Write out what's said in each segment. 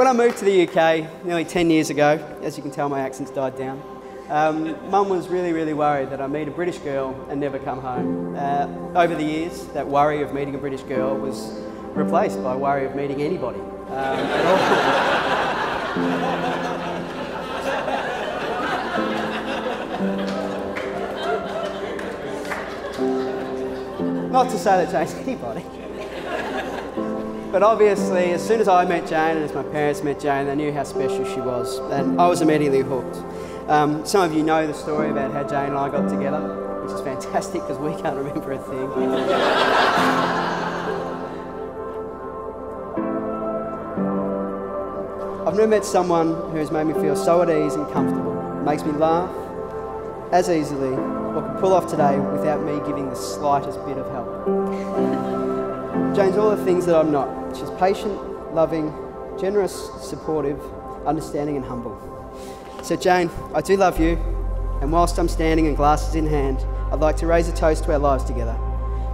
when I moved to the UK nearly 10 years ago, as you can tell, my accent's died down. Um, Mum was really, really worried that I meet a British girl and never come home. Uh, over the years, that worry of meeting a British girl was replaced by worry of meeting anybody. Um, Not to say that Jane's anybody. But obviously, as soon as I met Jane and as my parents met Jane, they knew how special she was, and I was immediately hooked. Um, some of you know the story about how Jane and I got together, which is fantastic because we can't remember a thing. I've never met someone who has made me feel so at ease and comfortable. It makes me laugh as easily or can pull off today without me giving the slightest bit of help. Jane's all the things that I'm not. She's patient, loving, generous, supportive, understanding, and humble. So, Jane, I do love you, and whilst I'm standing and glasses in hand, I'd like to raise a toast to our lives together.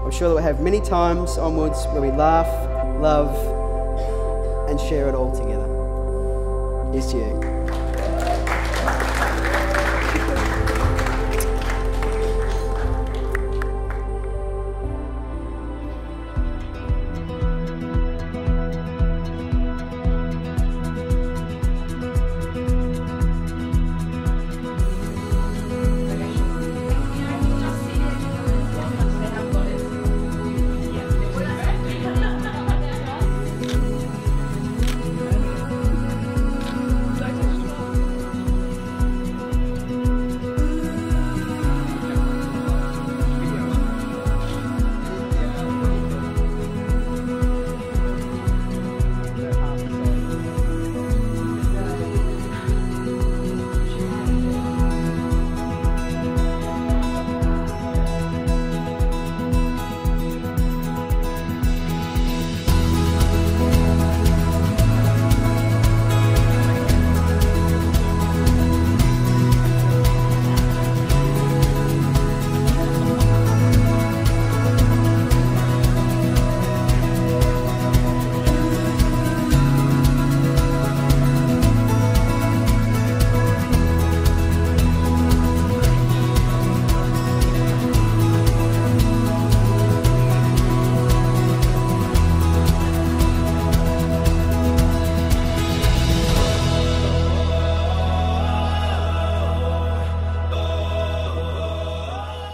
I'm sure that we'll have many times onwards where we laugh, love, and share it all together. To you.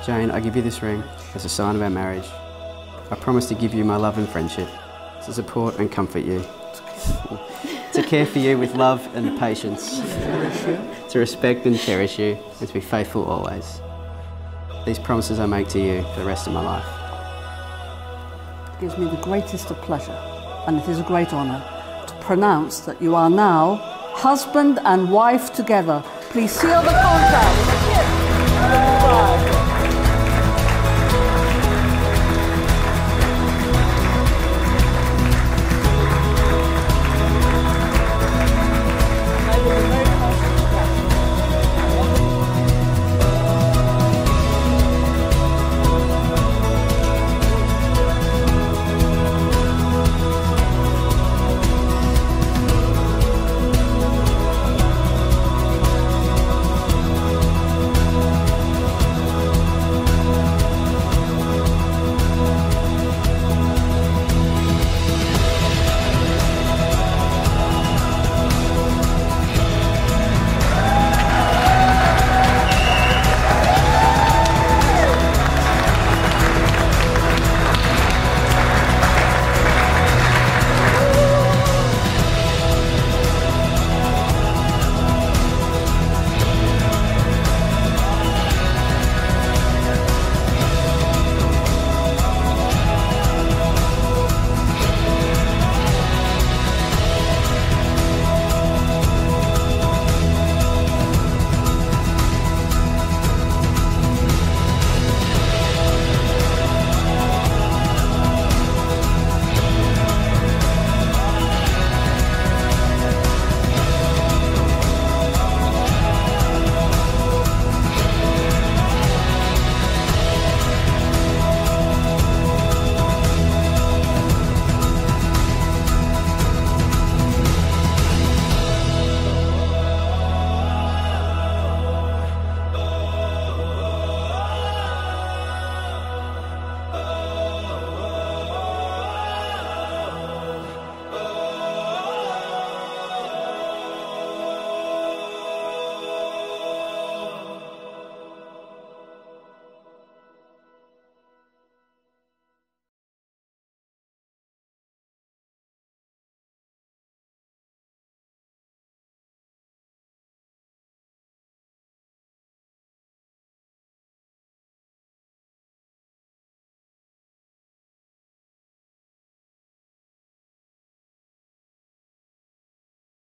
Jane, I give you this ring as a sign of our marriage. I promise to give you my love and friendship, to support and comfort you, to care for you with love and patience, to respect and cherish you, and to be faithful always. These promises I make to you for the rest of my life. It gives me the greatest of pleasure, and it is a great honour to pronounce that you are now husband and wife together. Please seal the contract.